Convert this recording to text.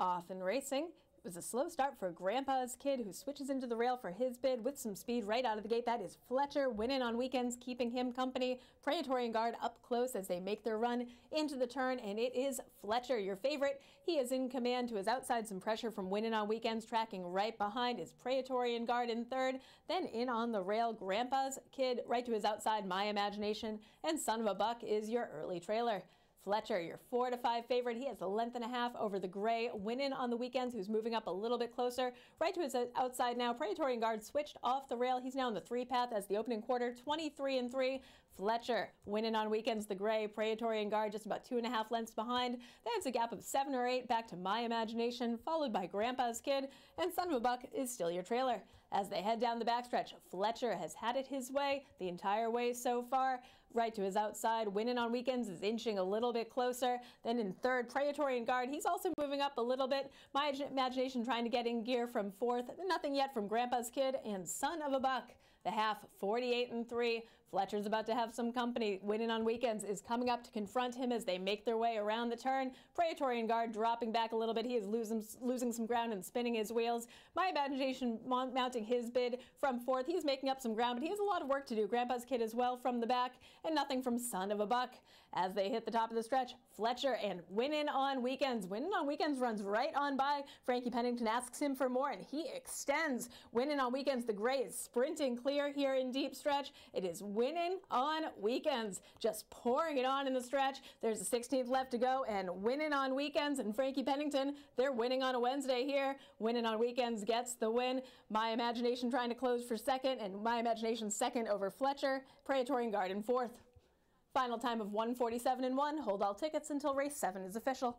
Off and racing. It was a slow start for Grandpa's kid who switches into the rail for his bid with some speed right out of the gate. That is Fletcher winning on weekends, keeping him company. Praetorian Guard up close as they make their run into the turn, and it is Fletcher, your favorite. He is in command to his outside, some pressure from winning on weekends, tracking right behind is Praetorian Guard in third. Then in on the rail, Grandpa's kid right to his outside, My Imagination, and Son of a Buck is your early trailer. Fletcher, your four to five favorite. He has a length and a half over the gray. Winning on the weekends, who's moving up a little bit closer. Right to his outside now. Praetorian Guard switched off the rail. He's now in the three path as the opening quarter, 23 and three. Fletcher winning on weekends, the gray. Praetorian Guard just about two and a half lengths behind. That's a gap of seven or eight back to My Imagination, followed by Grandpa's Kid. And Son of a Buck is still your trailer. As they head down the backstretch, Fletcher has had it his way the entire way so far. Right to his outside. Winning on weekends is inching a little bit closer. Then in third, Praetorian Guard. He's also moving up a little bit. My imagination trying to get in gear from fourth. Nothing yet from Grandpa's Kid and Son of a Buck. The half, 48 and 3. Fletcher's about to have some company. Winning on weekends is coming up to confront him as they make their way around the turn. Praetorian Guard dropping back a little bit. He is losing, losing some ground and spinning his wheels. My imagination mounting his bid from fourth. He's making up some ground, but he has a lot of work to do. Grandpa's Kid as well from the back, and nothing from Son of a Buck. As they hit the top of the stretch, Fletcher and winning on weekends. Winning on weekends runs right on by. Frankie Pennington asks him for more, and he extends. Winning on weekends, the gray is sprinting clear here in deep stretch. It is winning on weekends, just pouring it on in the stretch. There's a 16th left to go, and winning on weekends. And Frankie Pennington, they're winning on a Wednesday here. Winning on weekends gets the win. My imagination trying to close for second, and my imagination second over Fletcher. Praetorian Guard in fourth. Final time of 147 and 1. Hold all tickets until race 7 is official.